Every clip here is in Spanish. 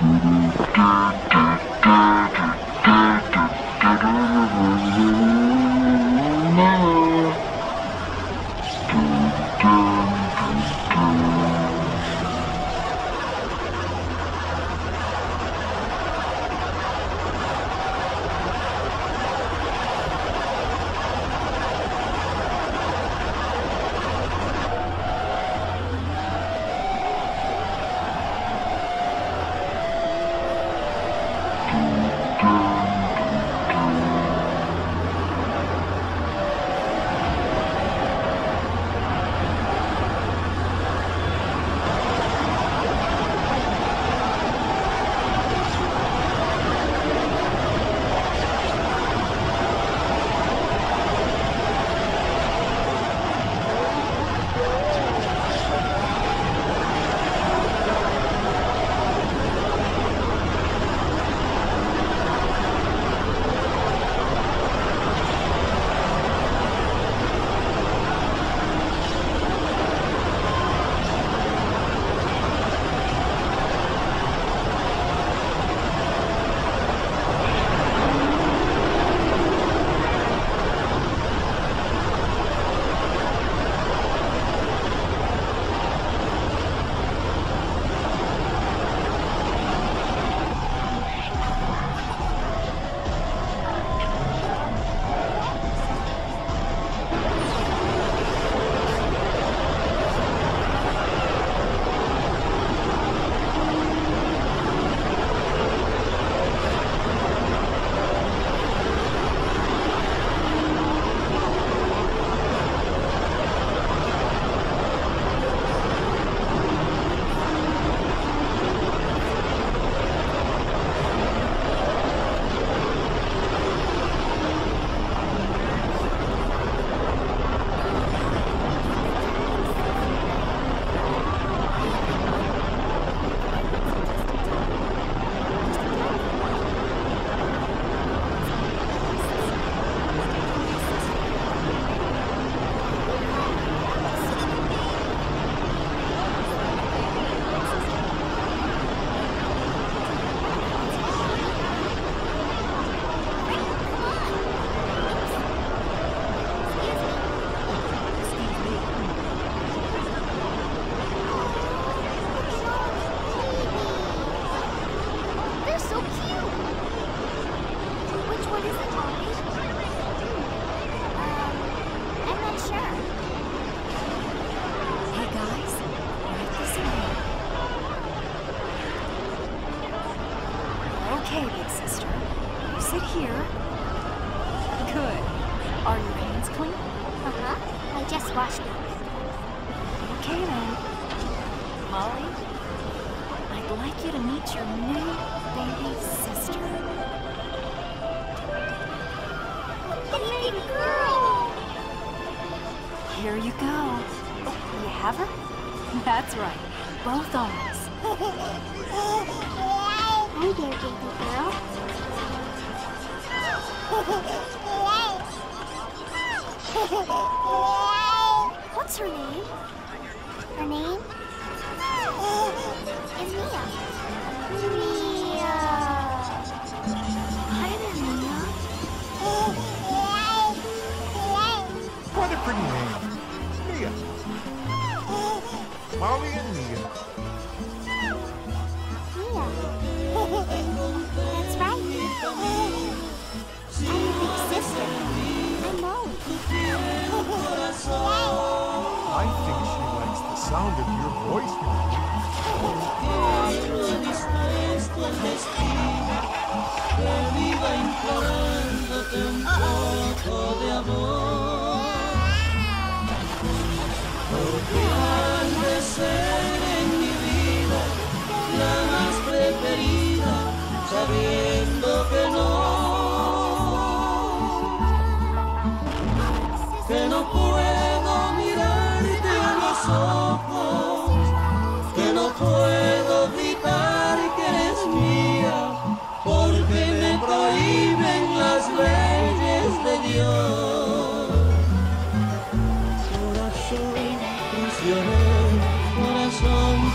Mm-hmm. Here. Good. Are your hands clean? Uh-huh. I just washed them. Okay then. Molly, I'd like you to meet your new baby sister. Baby girl! Here you go. Oh, you have her? That's right. Both arms. Hi there, baby girl. What's her name? Her name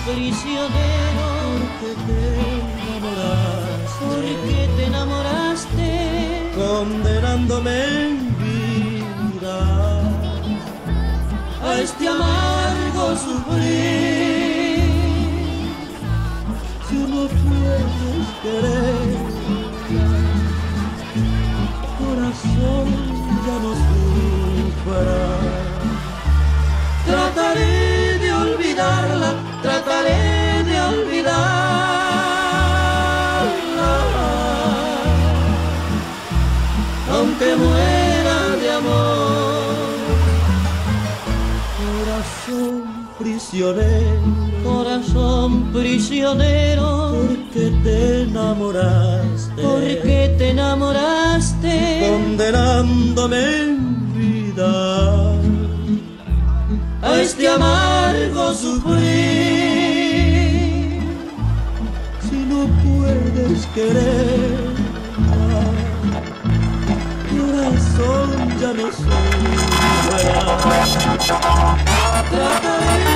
prisionero, porque te enamoraste, porque te enamoraste, condenándome en vida. A este amargo sufrir. Corazón prisionero, corazón prisionero, porque te enamoraste, porque te enamoraste, condenándome en vida. A este amargo sufrir. Si no puedes querer, corazón ya no soy. love.